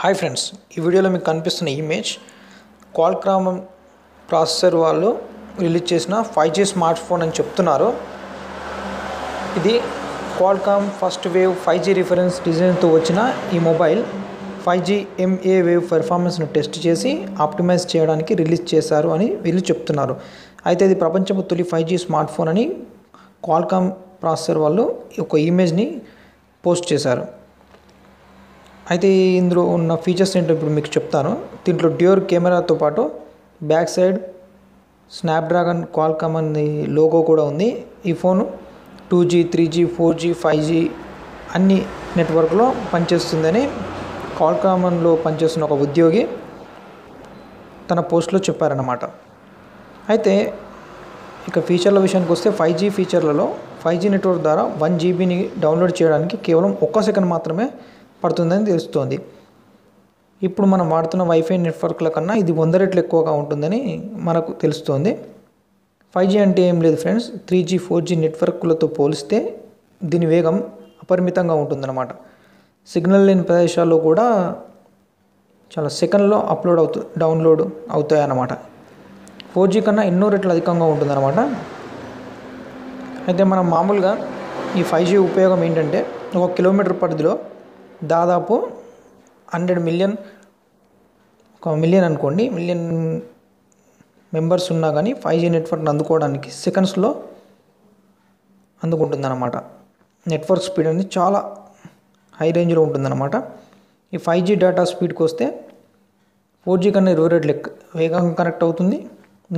Hi friends ఈ వీడియోలో మీకు కనిపిస్తున్న ఇమేజ్ క్వాల్కామ్ ప్రాసెసర్ వాళ్ళు రిలీజ్ చేసిన ఫైవ్ జీ స్మార్ట్ ఫోన్ అని చెప్తున్నారు. ఇది Qualcomm first wave five G reference డిజైన్తో వచ్చిన ఈ mobile five G MA wave పెర్ఫార్మెన్స్ను test చేసి ఆప్టిమైజ్ చేయడానికి రిలీజ్ చేశారు అని వీళ్ళు చెప్తున్నారు. అయితే ఇది ప్రపంచపు తొలి ఫైవ్ జీ స్మార్ట్ ఫోన్ అని క్వాల్కామ్ ప్రాసెసర్ వాళ్ళు ఒక ఇమేజ్ని పోస్ట్ చేశారు. అయితే ఇందులో ఉన్న ఫీచర్స్ ఏంటో ఇప్పుడు మీకు చెప్తాను. దీంట్లో డ్యూర్ కెమెరాతో పాటు బ్యాక్ సైడ్ స్నాప్డ్రాగన్ క్వాల్కామ్ అనే లోగో కూడా ఉంది. ఈ phone two G three G four G five G అన్ని నెట్వర్క్లో పనిచేస్తుందని క్వాల్కామన్లో పనిచేస్తున్న ఒక ఉద్యోగి తన పోస్ట్లో చెప్పారన్నమాట. అయితే ఇక ఫీచర్ల విషయానికి వస్తే ఫైవ్ జీ ఫీచర్లలో ఫైవ్ జీ నెట్వర్క్ ద్వారా వన్ జీబీని డౌన్లోడ్ చేయడానికి కేవలం ఒక్క సెకండ్ మాత్రమే పడుతుందని తెలుస్తోంది. ఇప్పుడు మనం వాడుతున్న వైఫై నెట్వర్క్ల కన్నా ఇది వంద రెట్లు ఎక్కువగా ఉంటుందని మనకు తెలుస్తోంది. ఫైవ్ జీ అంటే ఏం లేదు friends three G four G నెట్వర్క్లతో పోలిస్తే దీని వేగం అపరిమితంగా ఉంటుందన్నమాట. సిగ్నల్ లేని ప్రదేశాల్లో కూడా చాలా సెకండ్లో అప్లోడ్ అవుతూ డౌన్లోడ్ అవుతాయి అన్నమాట ఫోర్ జీ కన్నా ఎన్నో రెట్లు అధికంగా ఉంటుందన్నమాట. అయితే మనం మామూలుగా ఈ ఫైవ్ జీ ఉపయోగం ఏంటంటే ఒక కిలోమీటర్ పరిధిలో దాదాపు హండ్రెడ్ మిలియన్ ఒక మిలియన్ అనుకోండి మిలియన్ మెంబర్స్ ఉన్నా కానీ ఫైవ్ జీ నెట్వర్క్ని అందుకోవడానికి సెకండ్స్లో అందుకుంటుందన్నమాట. నెట్వర్క్ స్పీడ్ అనేది చాలా హై రేంజ్లో ఉంటుందన్నమాట. ఈ ఫైవ్ జీ డేటా స్పీడ్కి వస్తే ఫోర్ జీ కన్నా ఇరవై రెట్లు వేగంగా కనెక్ట్ అవుతుంది.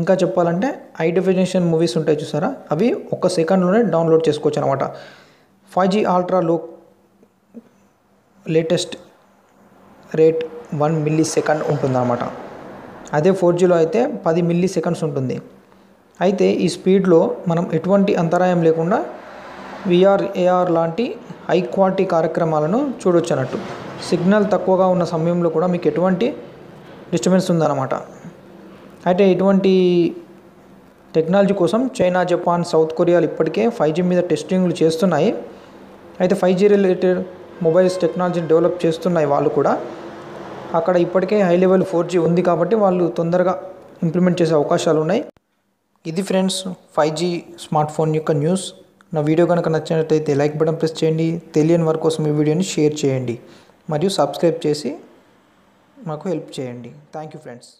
ఇంకా చెప్పాలంటే హై డెఫినేషన్ మూవీస్ ఉంటాయి చూసారా? అవి ఒక సెకండ్లోనే డౌన్లోడ్ చేసుకోవచ్చు అనమాట five G ultra low latest rate one millisecond ఉంటుందన్నమాట. అదే ఫోర్ జీలో అయితే పది మిల్లీ సెకండ్స్ ఉంటుంది. అయితే ఈ స్పీడ్లో మనం ఎటువంటి అంతరాయం లేకుండా విఆర్ ఏఆర్ లాంటి హై క్వాలిటీ కార్యక్రమాలను చూడొచ్చు అన్నట్టు. సిగ్నల్ తక్కువగా ఉన్న సమయంలో కూడా మీకు ఎటువంటి డిస్టర్బెన్స్ ఉందన్నమాట. అయితే ఇటువంటి టెక్నాలజీ కోసం చైనా జపాన్ సౌత్ కొరియాలు ఇప్పటికే ఫైవ్ జీ మీద టెస్టింగ్లు చేస్తున్నాయి. అయితే ఫైవ్ జీ రిలేటెడ్ మొబైల్స్ టెక్నాలజీని డెవలప్ చేస్తున్నాయి వాళ్ళు కూడా. అక్కడ ఇప్పటికే హై లెవెల్ ఫోర్ జీ ఉంది కాబట్టి వాళ్ళు తొందరగా ఇంప్లిమెంట్ చేసే అవకాశాలు ఉన్నాయి. ఇది friends five G smart phone యొక్క న్యూస్. నా వీడియో కనుక నచ్చినట్లయితే లైక్ బటన్ ప్రెస్ చేయండి. తెలియని వారి కోసం ఈ వీడియోని షేర్ చేయండి. మరియు సబ్స్క్రైబ్ చేసి మాకు హెల్ప్ చేయండి. Thank you friends.